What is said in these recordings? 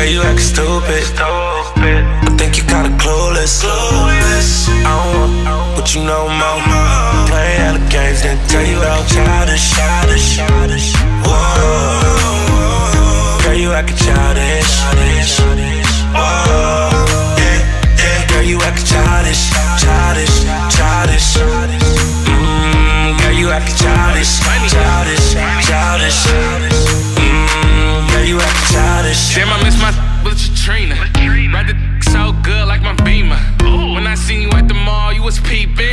Girl, you acting stupid. I think you kinda clueless. I don't want what you know more. Playing hella games, then tell you how childish. Whoa. Girl, you acting childish. Was peeping.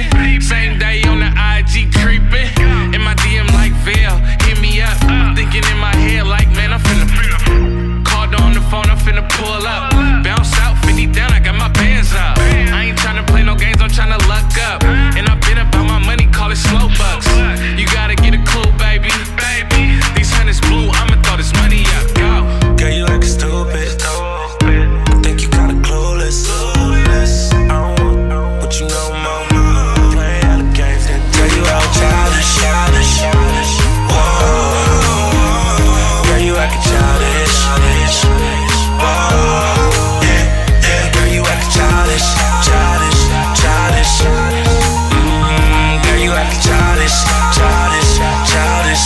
childish, childish, childish.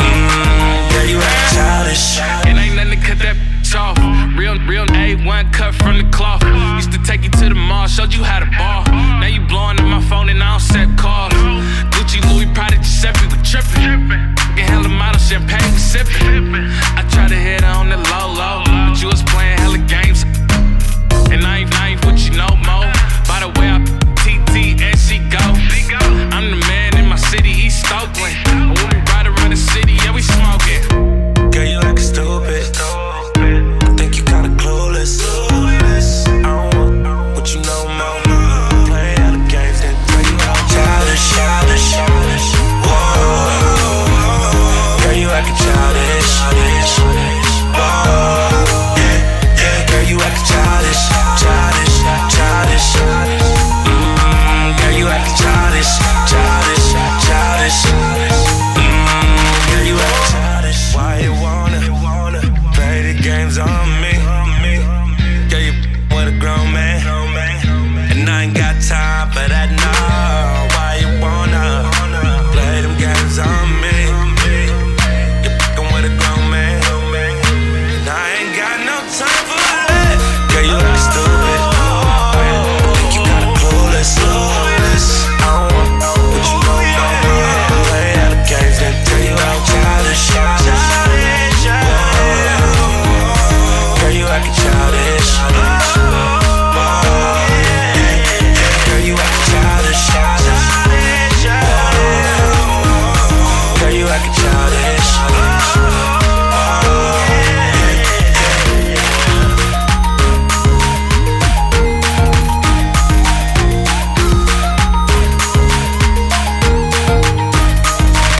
Mmm, yeah, you act childish. It ain't nothing to cut that. Real, real A1 cut from the cloth. Used to take you to the mall, showed you how to ball. Now you blowing up my phone and I don't set calls. Gucci, Louis, Prada, Giuseppe, we trippin'. Fucking hella model, champagne, we sippin'. I try to hit on the low, low, but you was